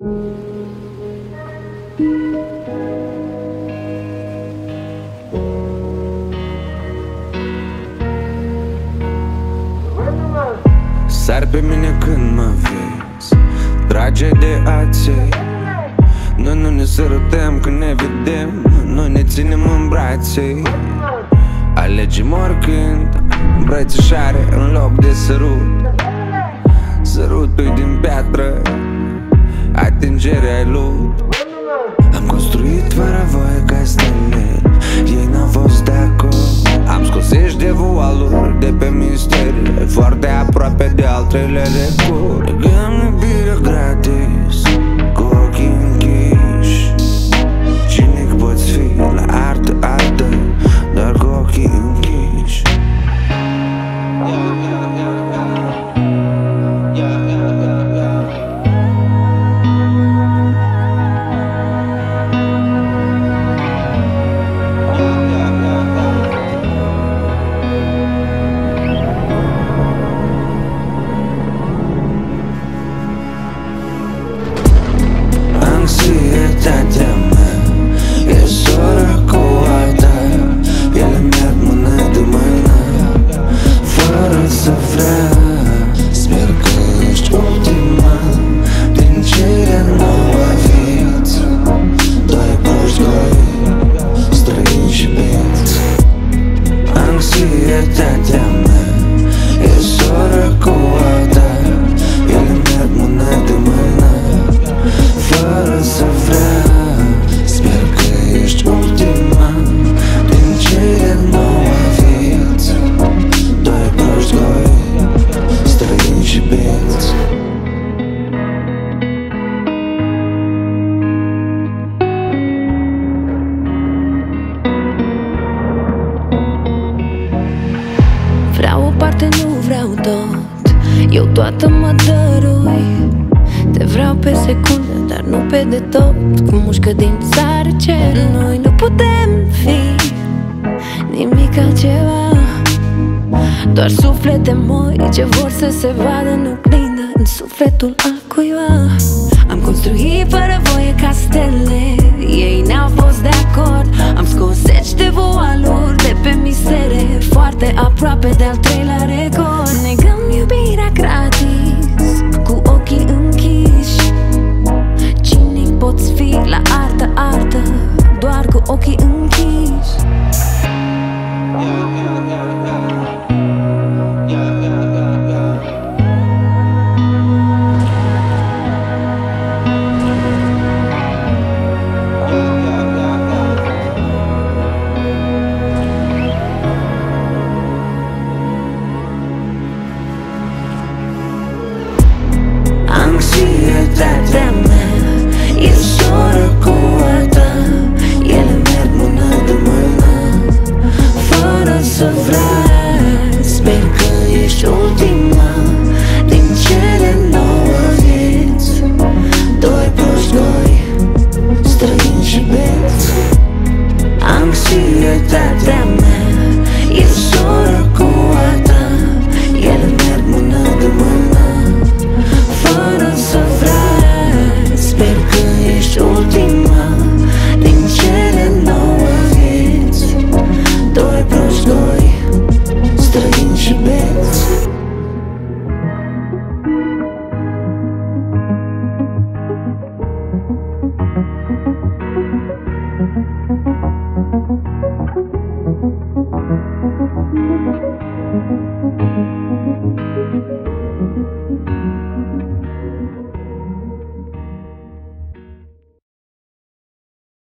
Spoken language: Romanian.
Sar pe mine când mă vezi Trage de aței. Noi nu ne sărutăm când ne vedem Noi ne ținem în brațe. Alegem oricând Îmbrățișare în loc de sărut. Sărutul din piatră Atingerea lui. Am construit fără voie castelele Ei n-au fost de acord. Am scos zeci de voaluri de pe misteri Foarte aproape de al treilea recur Vreau o parte, nu vreau tot. Eu toată mă dărui. Te vreau pe secundă, dar nu pe de tot. Cu mușcă din țară cer Noi nu putem fi. Nimic altceva. Doar suflete moi ce vor să se vadă în oglindă În sufletul altcuiva Am construit fără voie castele Ei n-au fost Foarte aproape de You bet.